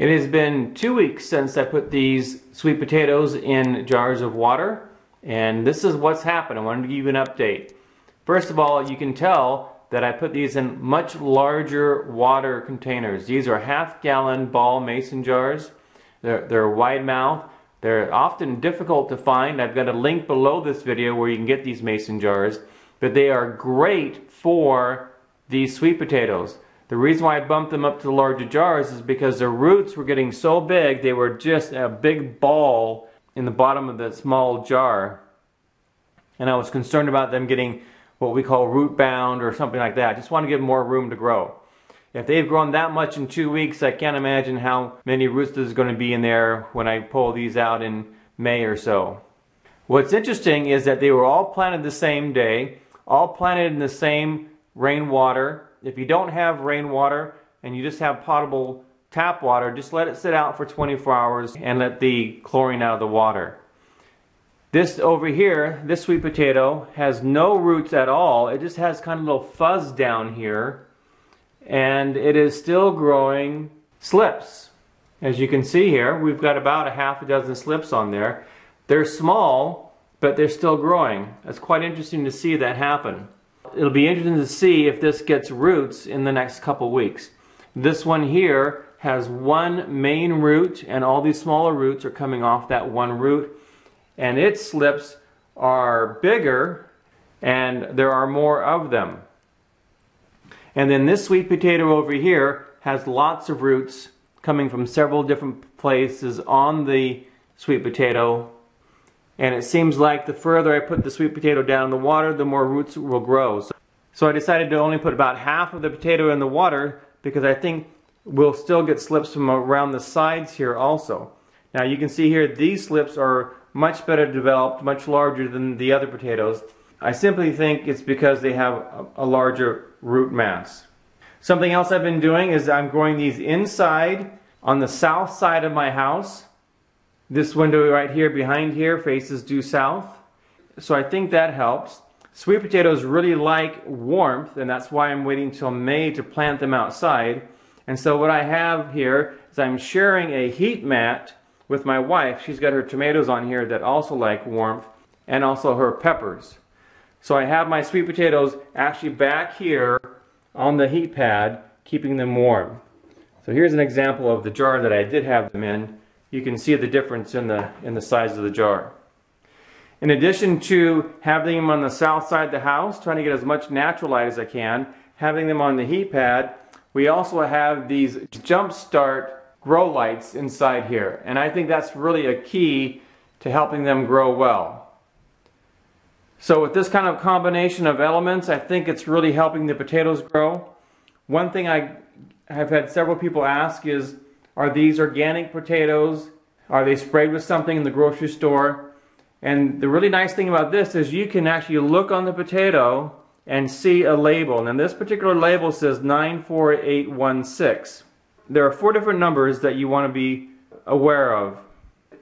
It has been two weeks since I put these sweet potatoes in jars of water and this is what's happened. I wanted to give you an update. First of all, you can tell that I put these in much larger water containers. These are half gallon ball mason jars. They're, they're wide mouth. They're often difficult to find. I've got a link below this video where you can get these mason jars. But they are great for these sweet potatoes. The reason why I bumped them up to the larger jars is because the roots were getting so big, they were just a big ball in the bottom of the small jar. And I was concerned about them getting what we call root bound or something like that. I just want to give more room to grow. If they've grown that much in two weeks, I can't imagine how many roots there's going to be in there when I pull these out in May or so. What's interesting is that they were all planted the same day, all planted in the same rainwater. If you don't have rainwater and you just have potable tap water, just let it sit out for 24 hours and let the chlorine out of the water. This over here, this sweet potato, has no roots at all. It just has kind of little fuzz down here and it is still growing slips. As you can see here, we've got about a half a dozen slips on there. They're small, but they're still growing. It's quite interesting to see that happen. It'll be interesting to see if this gets roots in the next couple weeks. This one here has one main root and all these smaller roots are coming off that one root and its slips are bigger and there are more of them. And then this sweet potato over here has lots of roots coming from several different places on the sweet potato. And it seems like the further I put the sweet potato down in the water, the more roots will grow. So I decided to only put about half of the potato in the water because I think we'll still get slips from around the sides here also. Now you can see here these slips are much better developed, much larger than the other potatoes. I simply think it's because they have a, a larger root mass. Something else I've been doing is I'm growing these inside on the south side of my house. This window right here behind here faces due south. So I think that helps. Sweet potatoes really like warmth and that's why I'm waiting till May to plant them outside. And so what I have here is I'm sharing a heat mat with my wife. She's got her tomatoes on here that also like warmth and also her peppers. So I have my sweet potatoes actually back here on the heat pad, keeping them warm. So here's an example of the jar that I did have them in. You can see the difference in the, in the size of the jar. In addition to having them on the south side of the house, trying to get as much natural light as I can, having them on the heat pad, we also have these jump start grow lights inside here. And I think that's really a key to helping them grow well. So with this kind of combination of elements, I think it's really helping the potatoes grow. One thing I have had several people ask is, are these organic potatoes? Are they sprayed with something in the grocery store? And the really nice thing about this is you can actually look on the potato and see a label. And this particular label says 94816. There are four different numbers that you want to be aware of.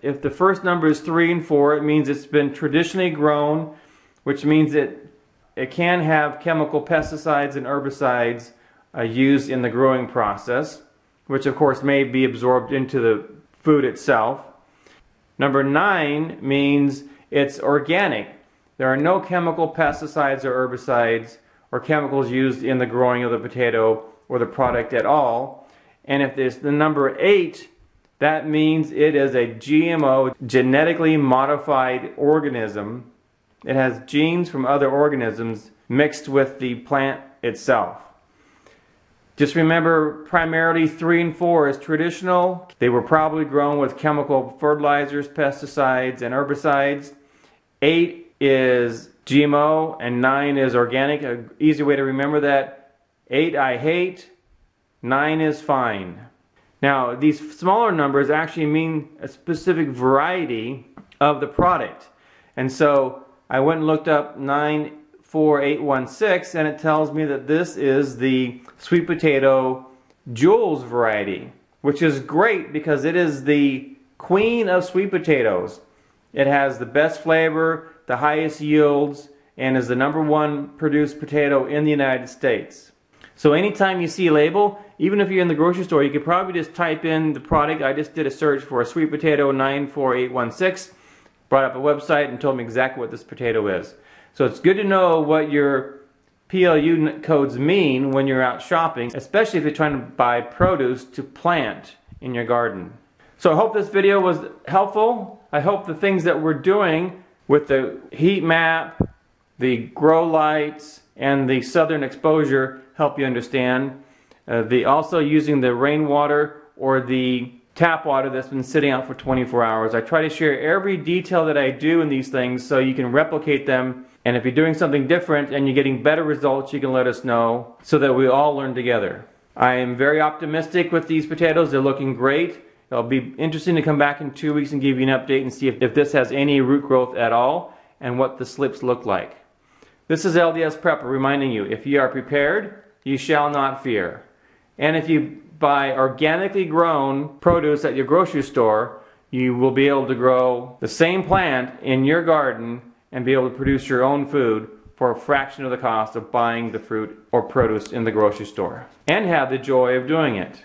If the first number is 3 and 4, it means it's been traditionally grown which means it, it can have chemical pesticides and herbicides uh, used in the growing process, which of course may be absorbed into the food itself. Number nine means it's organic. There are no chemical pesticides or herbicides or chemicals used in the growing of the potato or the product at all. And if there's the number eight, that means it is a GMO, genetically modified organism it has genes from other organisms mixed with the plant itself. Just remember primarily 3 and 4 is traditional. They were probably grown with chemical fertilizers, pesticides, and herbicides. 8 is GMO and 9 is organic. An easy way to remember that 8 I hate, 9 is fine. Now these smaller numbers actually mean a specific variety of the product. And so I went and looked up 94816 and it tells me that this is the sweet potato Jewel variety, which is great because it is the queen of sweet potatoes. It has the best flavor, the highest yields, and is the number one produced potato in the United States. So anytime you see a label, even if you're in the grocery store, you could probably just type in the product. I just did a search for a sweet potato 94816, brought up a website and told me exactly what this potato is. So it's good to know what your PLU codes mean when you're out shopping, especially if you're trying to buy produce to plant in your garden. So I hope this video was helpful. I hope the things that we're doing with the heat mat, the grow lights, and the southern exposure help you understand. Uh, the also using the rainwater or the tap water that's been sitting out for 24 hours. I try to share every detail that I do in these things so you can replicate them. And if you're doing something different and you're getting better results, you can let us know so that we all learn together. I am very optimistic with these potatoes. They're looking great. It'll be interesting to come back in two weeks and give you an update and see if, if this has any root growth at all and what the slips look like. This is LDS Prepper reminding you, if ye are prepared, ye shall not fear. And if you buy organically grown produce at your grocery store, you will be able to grow the same plant in your garden and be able to produce your own food for a fraction of the cost of buying the fruit or produce in the grocery store and have the joy of doing it.